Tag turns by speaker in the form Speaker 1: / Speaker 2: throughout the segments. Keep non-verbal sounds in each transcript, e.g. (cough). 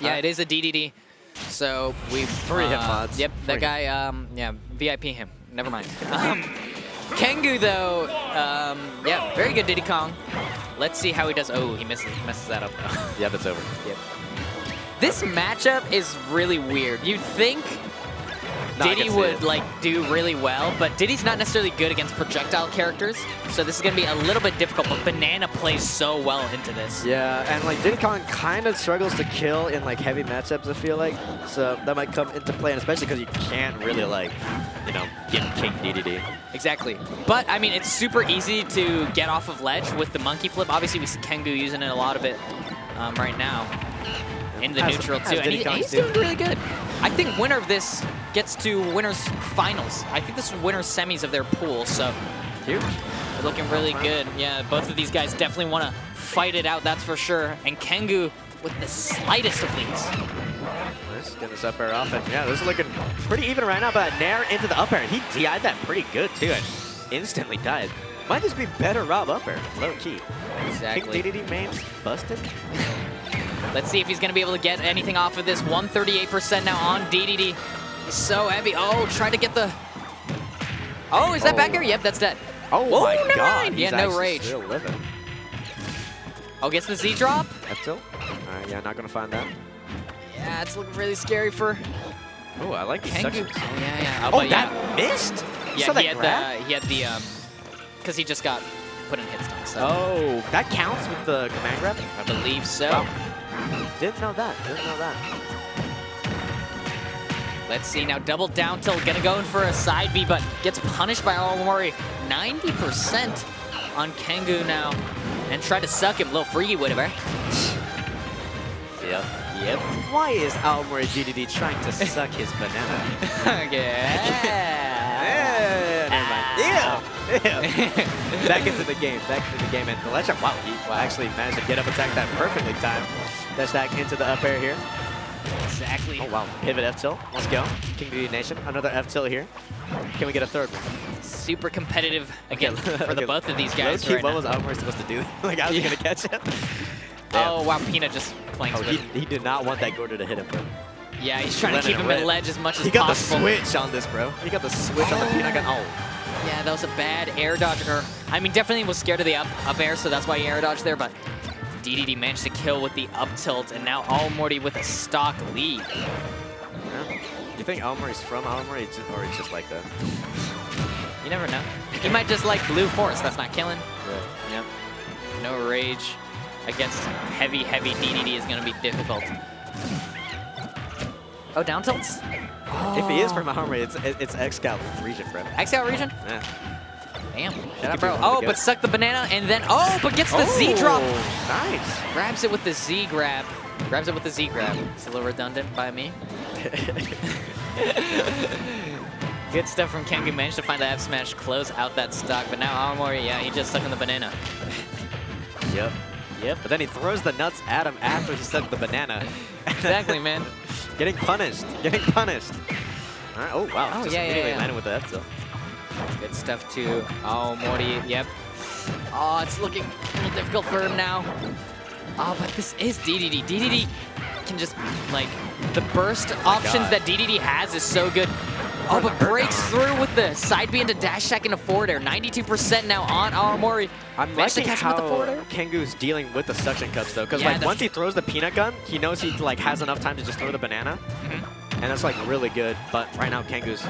Speaker 1: Yeah,
Speaker 2: Uh,
Speaker 1: it is a DDD. So we've
Speaker 2: Three
Speaker 1: uh,
Speaker 2: mods.
Speaker 1: Yep, that guy. Um, yeah, VIP him. Never mind. (laughs) Um, Kengu though, um, yeah, very good Diddy Kong. Let's see how he does. Oh, he misses messes that up. (laughs)
Speaker 2: Yep, it's over.
Speaker 1: yep. This matchup is really weird. You'd think Diddy would like do really well, but Diddy's not necessarily good against projectile characters, so this is gonna be a little bit difficult. But Banana plays so well into this.
Speaker 2: Yeah, and like Diddy Kong kind of struggles to kill in like heavy matchups. I feel like so that might come into play, and especially because you can't really like, you know, get King DDD.
Speaker 1: Exactly. But, I mean, it's super easy to get off of ledge with the monkey flip. Obviously, we see Kengu using it a lot of it um, right now. In the
Speaker 2: As-
Speaker 1: neutral,
Speaker 2: as
Speaker 1: too. And he-
Speaker 2: Kongs
Speaker 1: he's doing really good. I think winner of this gets to winner's finals. I think this is winner's semis of their pool, so
Speaker 2: Huge.
Speaker 1: they're looking really good. Yeah, both of these guys definitely want to fight it out, that's for sure. And Kengu with the slightest of leads.
Speaker 2: Let's get this up air off, and yeah, this is looking pretty even right now. But Nair into the up air, he DI'd that pretty good too, and instantly died. Might just be better Rob up air, low key.
Speaker 1: Exactly.
Speaker 2: King DDD mains busted. (laughs)
Speaker 1: Let's see if he's going to be able to get anything off of this. 138% now on DDD. He's so heavy. Oh, trying to get the... Oh, is that
Speaker 2: Oh.
Speaker 1: back air? Yep, that's dead.
Speaker 2: Oh
Speaker 1: Whoa,
Speaker 2: my god.
Speaker 1: mind.
Speaker 2: he's
Speaker 1: Yeah, no rage.
Speaker 2: Still living.
Speaker 1: Oh, gets the Z drop?
Speaker 2: F tilt. Alright, yeah, not gonna find that.
Speaker 1: Yeah, it's looking really scary for
Speaker 2: Oh, I like these
Speaker 1: Kengu.
Speaker 2: sections.
Speaker 1: Oh, yeah, yeah.
Speaker 2: Oh,
Speaker 1: but
Speaker 2: that
Speaker 1: yeah.
Speaker 2: missed?
Speaker 1: Yeah, he had, the, he had the, um... Because he just got put in hit stun, so...
Speaker 2: Oh, that counts with the command grab?
Speaker 1: I believe so.
Speaker 2: Wow. Didn't know that. Didn't know that.
Speaker 1: Let's see now, double down tilt, gonna go in for a side B, but gets punished by Aomori. 90% on Kengu now. And try to suck him, little freaky whatever. Eh?
Speaker 2: Yep. Yep. Why is Aomori DDD trying to suck his banana? (laughs)
Speaker 1: yeah.
Speaker 2: never mind. Ew. Ew. Back into the game. Back into the game. And the ledge. Wow, he
Speaker 1: Wow.
Speaker 2: actually managed to get up attack that perfectly timed. Dash back into the up air here.
Speaker 1: Exactly.
Speaker 2: Oh, wow. Pivot F tilt. Let's go. King DD Nation. Another F tilt here. Can we get a third one?
Speaker 1: Super competitive again (laughs) for the
Speaker 2: Okay.
Speaker 1: both of these guys
Speaker 2: Low-key,
Speaker 1: right
Speaker 2: what was Aomori supposed to do? (laughs) like, I was
Speaker 1: Yeah.
Speaker 2: going to catch him. (laughs)
Speaker 1: Oh, wow, Peanut just playing
Speaker 2: Oh, he, he did not want that Gordo to hit him, bro.
Speaker 1: Yeah, he's trying to keep
Speaker 2: it
Speaker 1: him at
Speaker 2: rip.
Speaker 1: ledge as much as possible.
Speaker 2: He got
Speaker 1: possible.
Speaker 2: the switch on this, bro. He got the switch on the peanut gun. Oh,
Speaker 1: Yeah, that was a bad air dodge. Or, I mean, definitely was scared of the up, up air, so that's why he air dodged there, but DDD managed to kill with the up tilt, and now Aomori with a stock lead.
Speaker 2: yeah. You think Aomori's from Aomori, or it's just like that?
Speaker 1: You never know. He might just like Blue Force. That's not killing.
Speaker 2: Yeah.
Speaker 1: Yep. No rage against heavy, heavy DDD is going to be difficult. Oh, down tilts?
Speaker 2: If he is from oh. Aomori, it's it's X-Scout region, bro.
Speaker 1: X out region?
Speaker 2: Yeah.
Speaker 1: Damn. Shut
Speaker 2: keep
Speaker 1: bro. Oh, but suck the banana and then, oh, but gets the Z oh, drop.
Speaker 2: Nice.
Speaker 1: Grabs it with the Z grab. Grabs it with the Z grab. It's a little redundant by me. (laughs) Good stuff from Kengu. Managed to find the F smash, close out that stock. But now Aomori, yeah, he just stuck in the banana.
Speaker 2: yep. Yep. But then he throws the nuts at him after he sucked the banana. (laughs)
Speaker 1: Exactly, man.
Speaker 2: Getting punished. Getting punished. All right. Oh, wow.
Speaker 1: Oh,
Speaker 2: Just
Speaker 1: yeah, yeah,
Speaker 2: immediately
Speaker 1: yeah.
Speaker 2: landed with the F tilt.
Speaker 1: Good stuff too. Aomori, yep. Oh, it's looking a little difficult for him now. Oh, but this is DDD. DDD can just, like, the burst options
Speaker 2: God.
Speaker 1: that DDD has is so good. Oh, but breaks through with the side B into dash attack into forward air. 92% now on Aomori.
Speaker 2: I'm
Speaker 1: Managed to
Speaker 2: liking
Speaker 1: catch with the
Speaker 2: how
Speaker 1: forward air.
Speaker 2: Kengu's dealing with the suction cups though, because
Speaker 1: Yeah,
Speaker 2: like once he throws the peanut gun, he knows he like has enough time to just throw the banana,
Speaker 1: Mm-hmm.
Speaker 2: And that's like really good. But right now Kengu's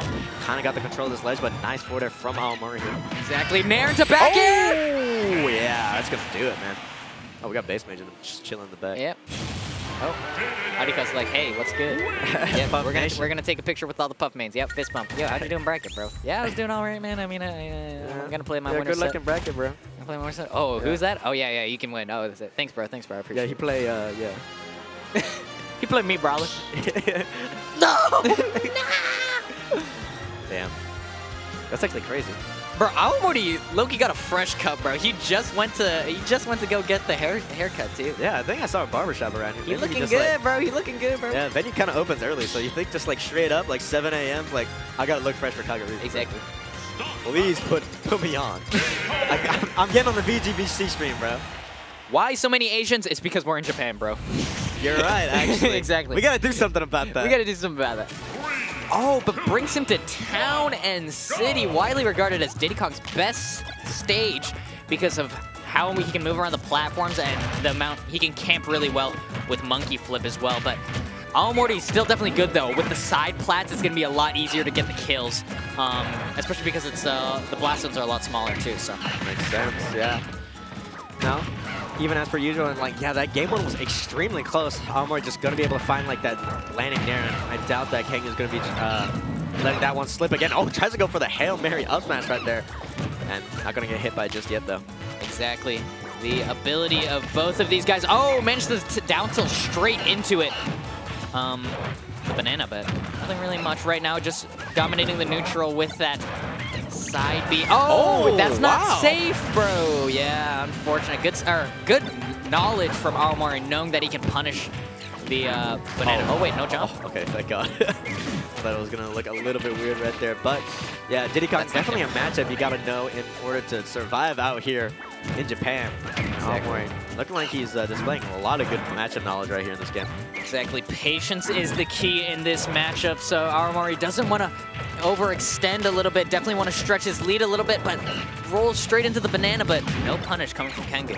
Speaker 2: kind of got the control of this ledge, but nice forward air from Aomori here.
Speaker 1: Exactly. Nair into back air.
Speaker 2: Oh yeah, that's gonna do it, man. Oh, we got base mage just chilling in the back.
Speaker 1: Yep. Oh, Adika's like, hey, what's good? (laughs) yep, we're gonna we're gonna take a picture with all the puff mains. Yep, fist bump. Yo, how you doing bracket, bro? (laughs) Yeah, I was doing all right, man. I mean, I, uh, I'm gonna play my
Speaker 2: yeah,
Speaker 1: winner
Speaker 2: good
Speaker 1: set.
Speaker 2: looking bracket, bro.
Speaker 1: I'm playing my winner set. Oh, who's that? Oh yeah, yeah, you can win. Oh, that's it. Thanks, bro. Thanks, bro. I appreciate it.
Speaker 2: Yeah, he play. Uh, yeah. (laughs)
Speaker 1: He played me, brawler. (laughs)
Speaker 2: no. (laughs) Damn. That's actually crazy.
Speaker 1: Bro, Aomori Loki got a fresh cut, bro. He just went to he just went to go get the hair haircut too.
Speaker 2: Yeah, I think I saw a barbershop around here.
Speaker 1: He
Speaker 2: Maybe
Speaker 1: looking
Speaker 2: just,
Speaker 1: good,
Speaker 2: like-
Speaker 1: bro. He looking good, bro.
Speaker 2: Yeah, venue kind of opens early, so you think just like straight up, like 7 a.m., like I gotta look fresh for Kagari.
Speaker 1: Exactly.
Speaker 2: Please put put me on. (laughs) I, I'm getting on the VGBC stream, bro.
Speaker 1: Why so many Asians? It's because we're in Japan, bro.
Speaker 2: You're right, (laughs) actually.
Speaker 1: Exactly.
Speaker 2: We gotta do something about that.
Speaker 1: We gotta do something about that. Oh, but brings him to Town and City, widely regarded as Diddy Kong's best stage because of how he can move around the platforms and the amount he can camp really well with Monkey Flip as well. But Aomori is still definitely good though. With the side plats, it's gonna be a lot easier to get the kills, um, especially because it's uh, the blast zones are a lot smaller too. So
Speaker 2: Makes sense, yeah. No, even as per usual, and like, yeah, that game one was extremely close. Aomori just gonna be able to find like that landing there, and I doubt that King is gonna be uh, letting that one slip again. Oh, tries to go for the Hail Mary up smash right there. And not gonna get hit by it just yet though.
Speaker 1: exactly the ability of both of these guys. Oh, managed to down tilt straight into it. Um, banana, but nothing really much right now. Just dominating the neutral with that side B. Oh,
Speaker 2: Oh,
Speaker 1: that's not
Speaker 2: wow.
Speaker 1: safe, bro. Yeah, unfortunate. Good, or good knowledge from Aomori, knowing that he can punish the uh, banana. Oh. wait, no jump.
Speaker 2: Oh, okay, thank God. (laughs) Thought it was gonna look a little bit weird right there, but yeah, Diddy Kong's
Speaker 1: not
Speaker 2: definitely a matchup you gotta know in order to survive out here in Japan. Aomori looking like he's uh, displaying a lot of good matchup knowledge right here in this game.
Speaker 1: Exactly. Patience is the key in this matchup, so Aomori doesn't want to overextend a little bit, definitely want to stretch his lead a little bit, but rolls straight into the banana, but no punish coming from Kengu.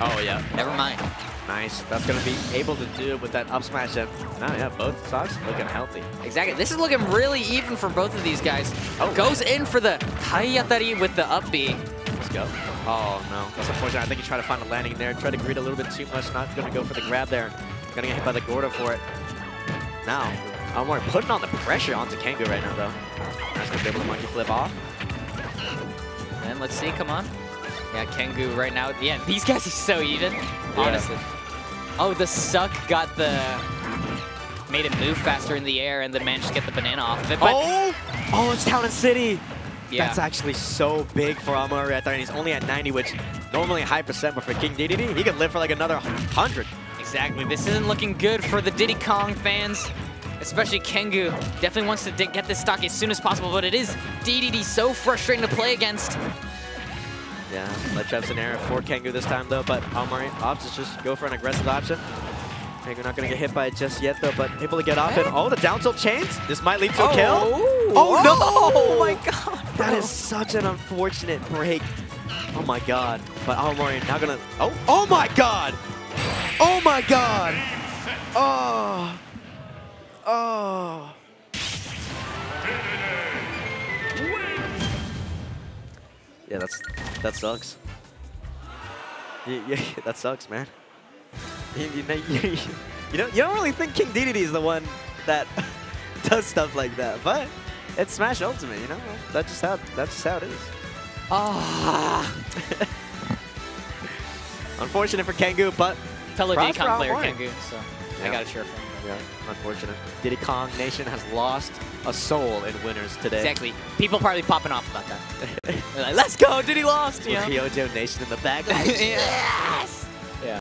Speaker 2: Oh yeah,
Speaker 1: Never mind.
Speaker 2: nice. That's gonna be able to do with that up smash. And now, oh, yeah, both sides looking healthy.
Speaker 1: Exactly. This is looking really even for both of these guys.
Speaker 2: Oh.
Speaker 1: Goes in for the Hayatari with the up B.
Speaker 2: Let's go. Oh no, that's unfortunate. I think he tried to find a landing there. Tried to greet a little bit too much. Not gonna go for the grab there. Gonna get hit by the Gordo for it. Now, Aomori putting on the pressure onto Kengu right now though. That's gonna be able to monkey flip off.
Speaker 1: And let's see, come on. Yeah, Kengu right now. Yeah, these guys are so even, honestly. Oh, the suck got the... Made it move faster in the air and then managed to get the banana off of it. But
Speaker 2: oh! Oh, it's Town and City!
Speaker 1: yeah.
Speaker 2: That's actually so big for right there, and he's only at 90, which normally a high percent, but for King DDD, he could live for like another 100.
Speaker 1: Exactly. This isn't looking good for the Diddy Kong fans. Especially Kengu. Definitely wants to get this stock as soon as possible, but it is DDD so frustrating to play against.
Speaker 2: Yeah, let trap scenario for Kengu this time though, but Aomori opts to just go for an aggressive option. Kengu not gonna get hit by it just yet though, but able to get off it. Oh, the down tilt chains. This might lead to a kill. Oh, oh no!
Speaker 1: Oh my god!
Speaker 2: That is such an unfortunate break. Oh my god. But Aomori not gonna. Oh, oh my god! Oh my god! Oh. Oh. Yeah, that's that sucks. Yeah, yeah, that sucks, man. You, you, know, (laughs) you, you don't you don't really think King Dedede is the one that (laughs) does stuff like that, but it's Smash Ultimate, you know. That's just how that's just how it is.
Speaker 1: Ah. (laughs)
Speaker 2: Unfortunate for Kengu, but
Speaker 1: Fellow
Speaker 2: Props
Speaker 1: Diddy player. Kengu, so I gotta cheer for him.
Speaker 2: Yeah, unfortunate. Diddy Kong Nation has lost a soul in winners today.
Speaker 1: Exactly. People probably popping off about that. (laughs) They're like, let's go, Diddy lost, you know?
Speaker 2: Ryojo Nation in the back. (laughs)
Speaker 1: yes!